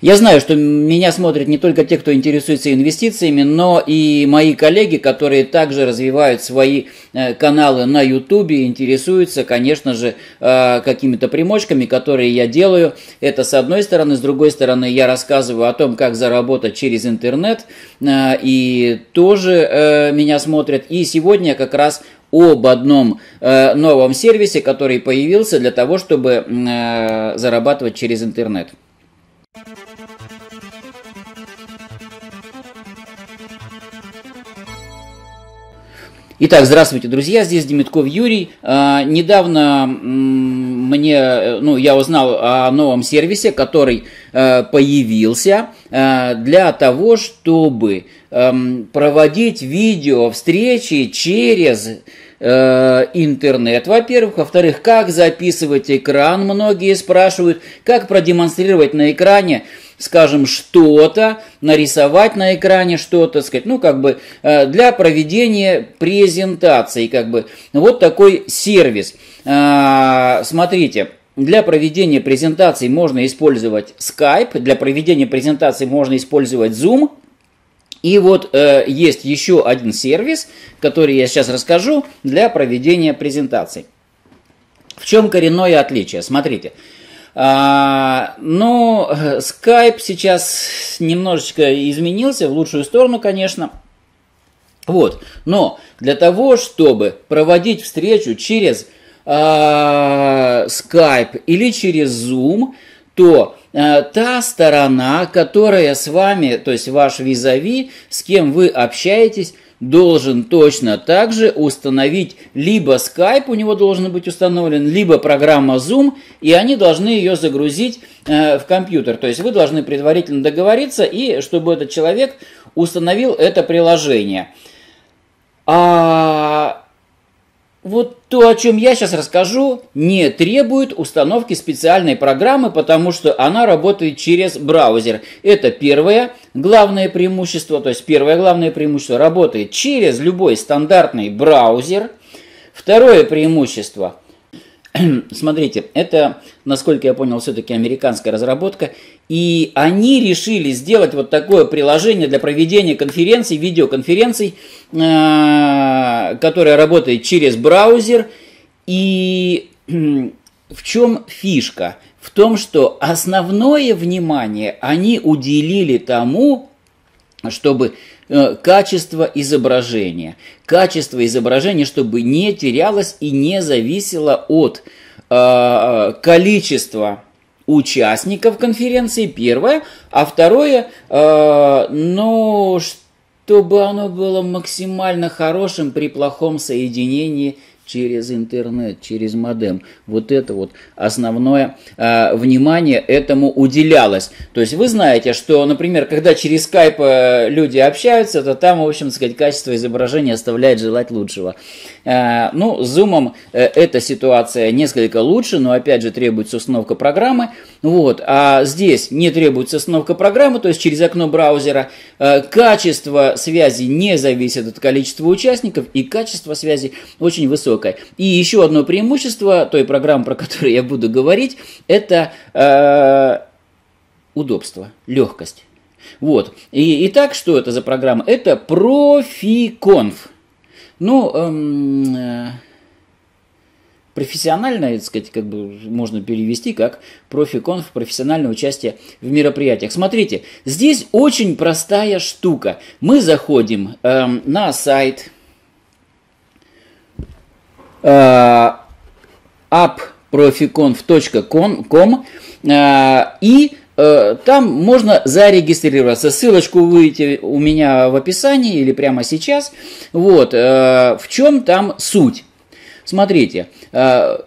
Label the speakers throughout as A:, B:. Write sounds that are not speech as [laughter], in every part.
A: Я знаю, что меня смотрят не только те, кто интересуется инвестициями, но и мои коллеги, которые также развивают свои э, каналы на YouTube, интересуются, конечно же, э, какими-то примочками, которые я делаю. Это с одной стороны. С другой стороны, я рассказываю о том, как заработать через интернет. Э, и тоже меня смотрят. И сегодня как раз об одном э, новом сервисе, который появился для того, чтобы э, зарабатывать через интернет. Итак, здравствуйте, друзья, здесь Демитков Юрий. А, недавно мне, ну, я узнал о новом сервисе, который а, появился а, для того, чтобы эм, проводить видео встречи через э, интернет, во-первых. Во-вторых, как записывать экран, многие спрашивают, как продемонстрировать на экране скажем, что-то, нарисовать на экране что-то, сказать, ну, как бы э, для проведения презентации, как бы, вот такой сервис. Э, смотрите, для проведения презентации можно использовать Skype, для проведения презентации можно использовать Zoom, и вот э, есть еще один сервис, который я сейчас расскажу для проведения презентаций. В чем коренное отличие? Смотрите, а, ну, Skype сейчас немножечко изменился в лучшую сторону, конечно. Вот, но для того, чтобы проводить встречу через а, Skype или через Zoom, то а, та сторона, которая с вами, то есть ваш визави, с кем вы общаетесь, должен точно так же установить либо Skype у него должен быть установлен, либо программа Zoom, и они должны ее загрузить э, в компьютер. То есть вы должны предварительно договориться, и чтобы этот человек установил это приложение. А вот то, о чем я сейчас расскажу, не требует установки специальной программы, потому что она работает через браузер. Это первое главное преимущество, то есть первое главное преимущество работает через любой стандартный браузер. Второе преимущество – [clears throat] Смотрите, это, насколько я понял, все-таки американская разработка. И они решили сделать вот такое приложение для проведения конференций, видеоконференций, э, которое работает через браузер. И [clears throat] в чем фишка? В том, что основное внимание они уделили тому, чтобы качество изображения. Качество изображения, чтобы не терялось и не зависело от э, количества участников конференции, первое, а второе, э, ну, чтобы оно было максимально хорошим при плохом соединении через интернет, через модем. Вот это вот основное э, внимание этому уделялось. То есть вы знаете, что, например, когда через скайп э, люди общаются, то там, в общем сказать, качество изображения оставляет желать лучшего. Э, ну, с Zoom э, эта ситуация несколько лучше, но опять же требуется установка программы. Вот. А здесь не требуется установка программы, то есть через окно браузера. Э, качество связи не зависит от количества участников, и качество связи очень высокое. И еще одно преимущество той программы, про которую я буду говорить, это э, удобство, легкость. Вот. И, итак, что это за программа? Это ProfiConf. Ну, эм, э, профессионально, так сказать, как бы можно перевести как профиконф, профессиональное участие в мероприятиях. Смотрите, здесь очень простая штука. Мы заходим эм, на сайт appproficonf.com э, и э, там можно зарегистрироваться. Ссылочку выйти у меня в описании или прямо сейчас. Вот, э, в чем там суть? Смотрите, э,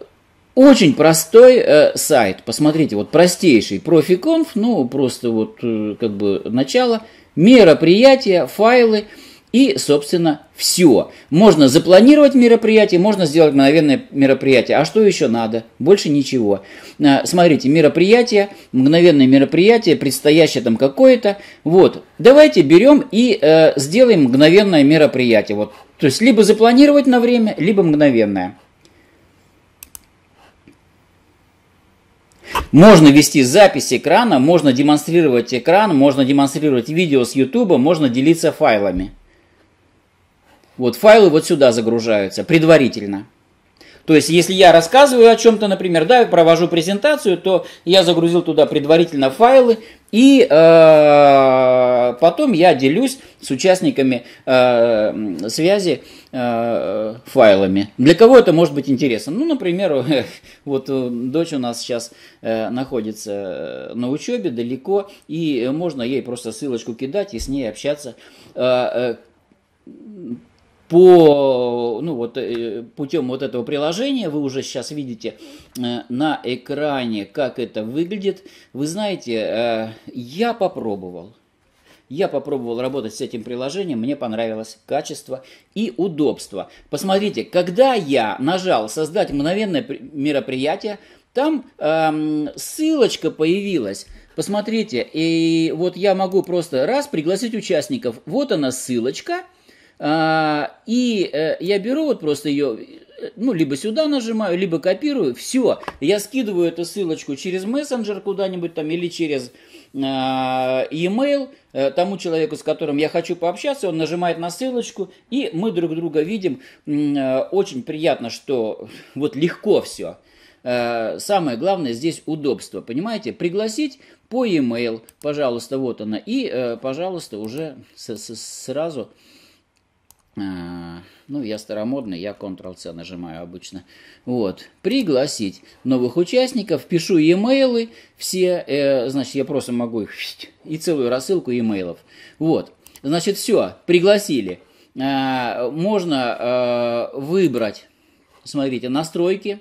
A: очень простой э, сайт. Посмотрите, вот простейший профиконф, ну просто вот э, как бы начало, мероприятия, файлы и, собственно, все. Можно запланировать мероприятие, можно сделать мгновенное мероприятие. А что еще надо? Больше ничего. Смотрите, мероприятие, мгновенное мероприятие, предстоящее там какое-то. Вот, давайте берем и э, сделаем мгновенное мероприятие. Вот то есть либо запланировать на время, либо мгновенное. Можно вести запись экрана, можно демонстрировать экран, можно демонстрировать видео с YouTube, можно делиться файлами. Вот файлы вот сюда загружаются предварительно. То есть, если я рассказываю о чем-то, например, да, провожу презентацию, то я загрузил туда предварительно файлы, и э, потом я делюсь с участниками э, связи э, файлами. Для кого это может быть интересно? Ну, например, [laughs] вот э, дочь у нас сейчас э, находится на учебе далеко, и можно ей просто ссылочку кидать и с ней общаться. Э, по, ну вот, э, путем вот этого приложения вы уже сейчас видите э, на экране, как это выглядит. Вы знаете, э, я попробовал. Я попробовал работать с этим приложением, мне понравилось качество и удобство. Посмотрите, когда я нажал «Создать мгновенное мероприятие», там эм, ссылочка появилась. Посмотрите, и вот я могу просто раз пригласить участников. Вот она ссылочка – и э, я беру вот просто ее, ну, либо сюда нажимаю, либо копирую, все. Я скидываю эту ссылочку через мессенджер куда-нибудь там или через а, e-mail э, тому человеку, с которым я хочу пообщаться, он нажимает на ссылочку, и мы друг друга видим. Э, очень приятно, что вот легко все. Самое главное здесь удобство, понимаете? Пригласить по e-mail, пожалуйста, вот она, и, пожалуйста, уже сразу а, ну, я старомодный, я Ctrl-C нажимаю обычно. Вот. Пригласить новых участников, пишу e-mail, все, э, значит, я просто могу их и целую рассылку e-mailов. Вот. Значит, все, пригласили. А, можно а, выбрать, смотрите, настройки,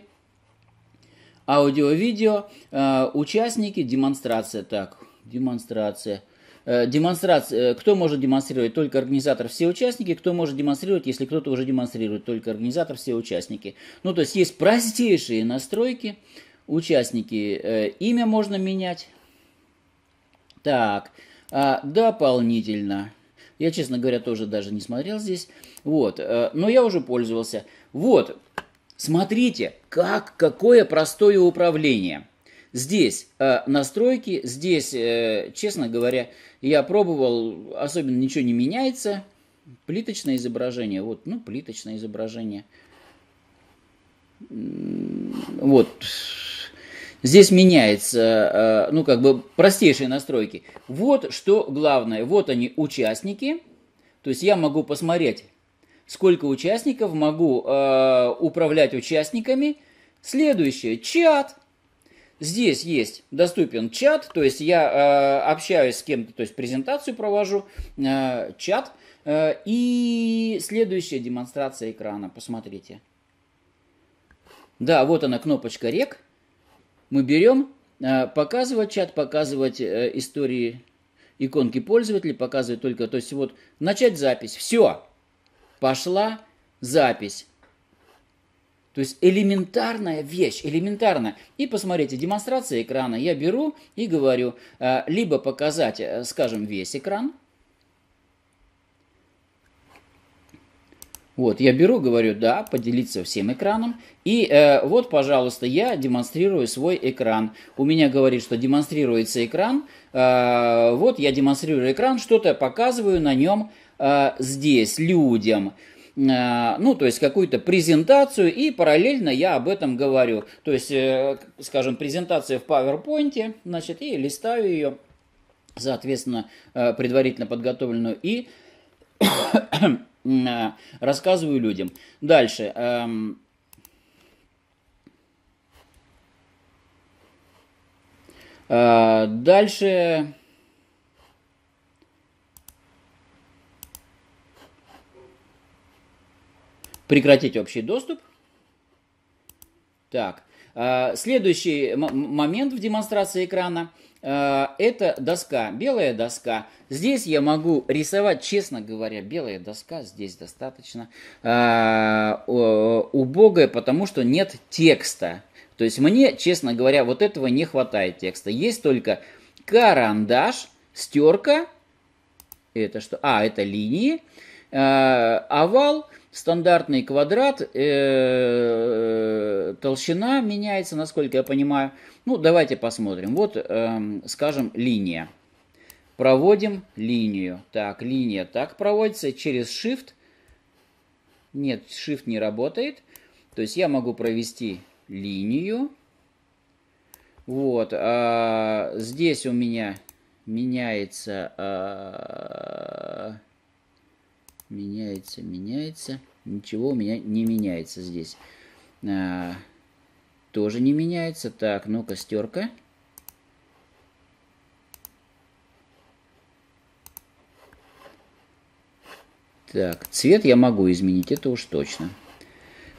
A: аудио-видео, а, участники, демонстрация. Так, демонстрация. Э, демонстрация, э, кто может демонстрировать? Только организатор, все участники. Кто может демонстрировать, если кто-то уже демонстрирует? Только организатор, все участники. Ну, то есть есть простейшие настройки. Участники, э, имя можно менять. Так, а, дополнительно. Я, честно говоря, тоже даже не смотрел здесь. Вот, но я уже пользовался. Вот, смотрите, как, какое простое управление. Здесь э, настройки, здесь, э, честно говоря, я пробовал, особенно ничего не меняется. Плиточное изображение, вот, ну, плиточное изображение. Вот, здесь меняется, э, ну, как бы простейшие настройки. Вот что главное, вот они участники, то есть я могу посмотреть, сколько участников, могу э, управлять участниками. Следующее, чат, Здесь есть доступен чат, то есть я э, общаюсь с кем-то, то есть презентацию провожу, э, чат. Э, и следующая демонстрация экрана, посмотрите. Да, вот она кнопочка рек. Мы берем, э, показывать чат, показывать э, истории иконки пользователей, показывать только, то есть вот начать запись. Все, пошла запись. То есть элементарная вещь, элементарная. И посмотрите, демонстрация экрана. Я беру и говорю, э, либо показать, э, скажем, весь экран. Вот, я беру, говорю, да, поделиться всем экраном. И э, вот, пожалуйста, я демонстрирую свой экран. У меня говорит, что демонстрируется экран. Э, вот, я демонстрирую экран, что-то показываю на нем э, здесь людям. Э, ну, то есть какую-то презентацию, и параллельно я об этом говорю. То есть, э, скажем, презентация в PowerPoint, значит, и листаю ее, соответственно, э, предварительно подготовленную, и [coughs] рассказываю людям. Дальше. Эм, дальше прекратить общий доступ. Так, а, следующий момент в демонстрации экрана а, это доска, белая доска. Здесь я могу рисовать, честно говоря, белая доска здесь достаточно э, убогая, потому что нет текста. То есть мне, честно говоря, вот этого не хватает текста. Есть только карандаш, стерка, это что? А, это линии, овал, стандартный квадрат, э, толщина меняется, насколько я понимаю. Ну, давайте посмотрим. Вот, э, скажем, линия. Проводим линию. Так, линия так проводится через Shift. Нет, Shift не работает. То есть я могу провести линию. Вот, а здесь у меня меняется, а, меняется, меняется, ничего у меня не меняется здесь. А, тоже не меняется. Так, ну-ка, стерка. Так, цвет я могу изменить, это уж точно.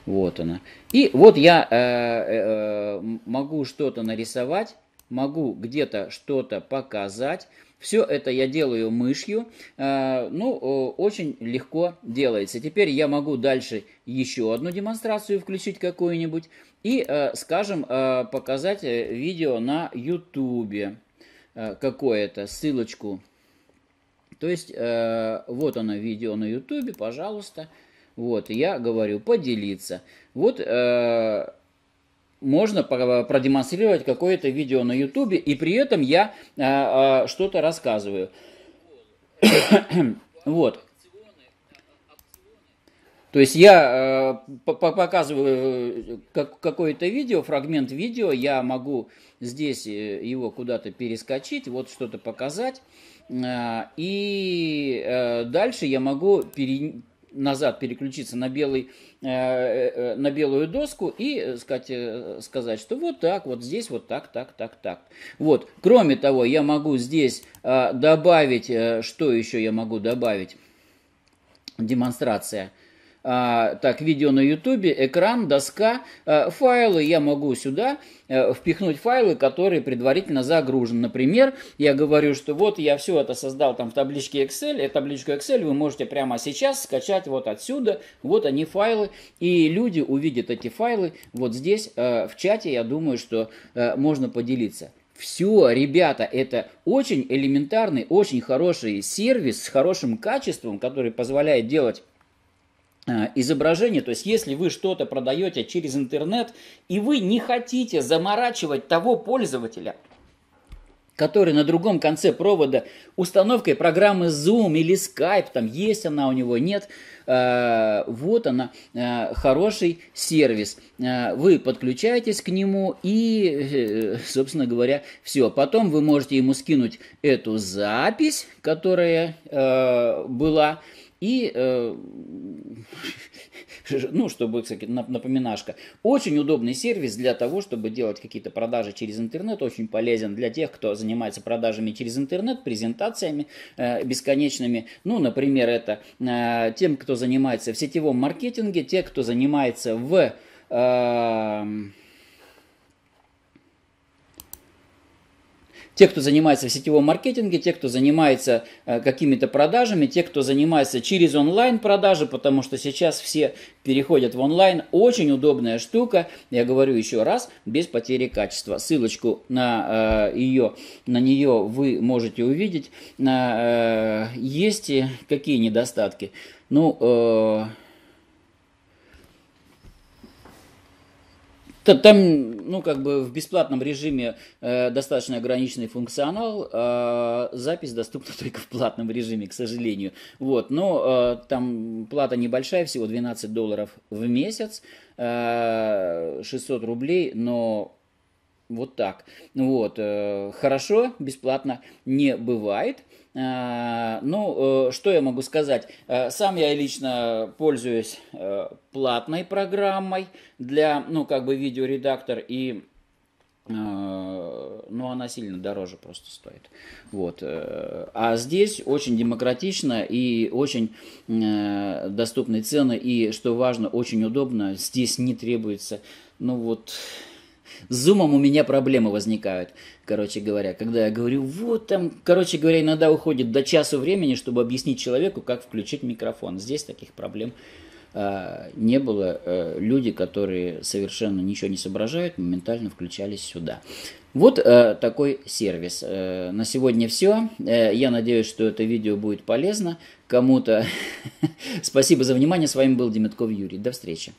A: Вот она. И вот я э, э, могу что-то нарисовать, могу где-то что-то показать. Все это я делаю мышью. Э, ну, очень легко делается. Теперь я могу дальше еще одну демонстрацию включить какую-нибудь. И, э, скажем, э, показать э, видео на YouTube. Э, какое-то, ссылочку. То есть, э, вот оно видео на YouTube, пожалуйста. Вот, я говорю поделиться. Вот э, можно продемонстрировать какое-то видео на YouTube, и при этом я э, э, что-то рассказываю. [coughs] вот. То есть я э, показываю э, какое-то видео, фрагмент видео, я могу здесь э, его куда-то перескочить, вот что-то показать, э, и э, дальше я могу пере, назад переключиться на, белый, э, э, на белую доску и сказать, сказать, что вот так, вот здесь вот так, так, так, так. Вот. Кроме того, я могу здесь добавить, что еще я могу добавить? Демонстрация – а, так, видео на YouTube, экран, доска, а, файлы. Я могу сюда а, впихнуть файлы, которые предварительно загружены. Например, я говорю, что вот я все это создал там в табличке Excel. Эту табличку Excel вы можете прямо сейчас скачать вот отсюда. Вот они файлы. И люди увидят эти файлы вот здесь а, в чате. Я думаю, что а, можно поделиться. Все, ребята, это очень элементарный, очень хороший сервис с хорошим качеством, который позволяет делать Э, изображение, то есть если вы что-то продаете через интернет, и вы не хотите заморачивать того пользователя, который на другом конце провода установкой программы Zoom или Skype, там есть она у него, нет, э, вот она, э, хороший сервис. Э, вы подключаетесь к нему и, э, собственно говоря, все. Потом вы можете ему скинуть эту запись, которая э, была, и, э, [laughs] ну, чтобы, кстати, напоминашка. Очень удобный сервис для того, чтобы делать какие-то продажи через интернет. Очень полезен для тех, кто занимается продажами через интернет, презентациями э, бесконечными. Ну, например, это э, тем, кто занимается в сетевом маркетинге, те, кто занимается в... Э, Те, кто занимается в сетевом маркетинге, те, кто занимается э, какими-то продажами, те, кто занимается через онлайн-продажи, потому что сейчас все переходят в онлайн. Очень удобная штука, я говорю еще раз, без потери качества. Ссылочку на, э, ее, на нее вы можете увидеть. Э, есть какие недостатки? Ну, Там, ну, как бы в бесплатном режиме э, достаточно ограниченный функционал, э, запись доступна [laughs] только в платном режиме, к сожалению. Вот, но э, там плата небольшая, всего 12 долларов в месяц, э, 600 рублей, но вот так. Вот, э, хорошо, бесплатно не бывает. Э, ну, э, что я могу сказать? Сам я лично пользуюсь платной программой для, ну, как бы видеоредактор и ну, она сильно дороже просто стоит. Вот. А здесь очень демократично и очень доступные цены, и, что важно, очень удобно. Здесь не требуется, ну вот, с зумом у меня проблемы возникают, короче говоря. Когда я говорю, вот там, короче говоря, иногда уходит до часу времени, чтобы объяснить человеку, как включить микрофон. Здесь таких проблем а, не было, э, люди, которые совершенно ничего не соображают, моментально включались сюда. Вот э, такой сервис. Э, на сегодня все. Э, я надеюсь, что это видео будет полезно кому-то. [laughs] Спасибо за внимание. С вами был Демитков Юрий. До встречи.